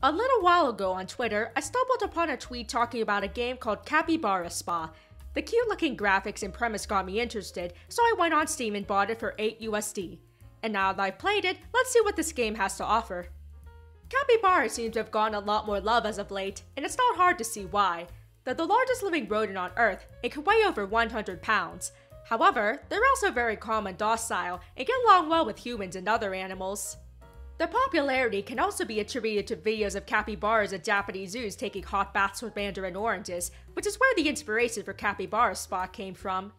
A little while ago on Twitter, I stumbled upon a tweet talking about a game called Capybara Spa. The cute looking graphics and premise got me interested, so I went on Steam and bought it for 8 USD. And now that I've played it, let's see what this game has to offer. Capybara seems to have gotten a lot more love as of late, and it's not hard to see why. They're the largest living rodent on Earth and can weigh over 100 pounds. However, they're also very calm and docile and get along well with humans and other animals. Their popularity can also be attributed to videos of capybaras at Japanese zoos taking hot baths with mandarin oranges, which is where the inspiration for Capybara Spa came from.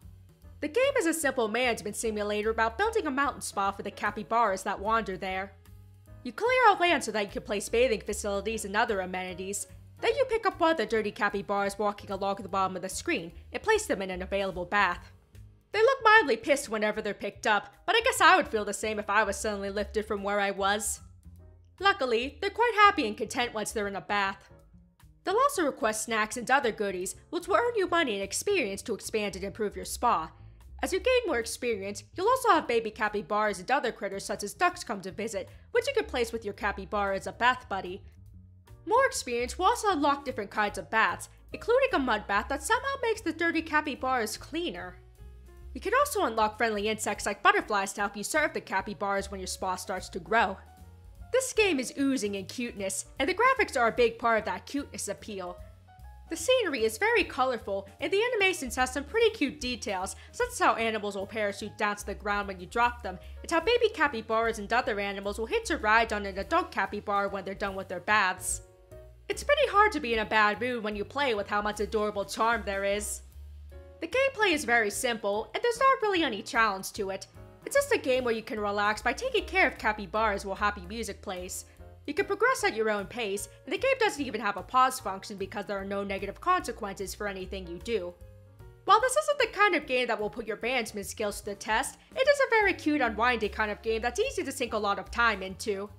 The game is a simple management simulator about building a mountain spa for the capybaras that wander there. You clear out land so that you can place bathing facilities and other amenities. Then you pick up one of the dirty capybaras walking along the bottom of the screen and place them in an available bath. Mildly pissed whenever they're picked up, but I guess I would feel the same if I was suddenly lifted from where I was. Luckily, they're quite happy and content once they're in a bath. They'll also request snacks and other goodies, which will earn you money and experience to expand and improve your spa. As you gain more experience, you'll also have baby capybaras and other critters such as ducks come to visit, which you can place with your capybara as a bath buddy. More experience will also unlock different kinds of baths, including a mud bath that somehow makes the dirty capybaras cleaner. You can also unlock friendly insects like butterflies to help you serve the capybaras when your spa starts to grow. This game is oozing in cuteness, and the graphics are a big part of that cuteness appeal. The scenery is very colorful, and the animations have some pretty cute details, such as how animals will parachute down to the ground when you drop them, and how baby capybaras and other animals will hitch a ride on an adult capybara when they're done with their baths. It's pretty hard to be in a bad mood when you play with how much adorable charm there is. The gameplay is very simple, and there's not really any challenge to it. It's just a game where you can relax by taking care of capybaras while happy music plays. You can progress at your own pace, and the game doesn't even have a pause function because there are no negative consequences for anything you do. While this isn't the kind of game that will put your bandsman skills to the test, it is a very cute, unwinding kind of game that's easy to sink a lot of time into.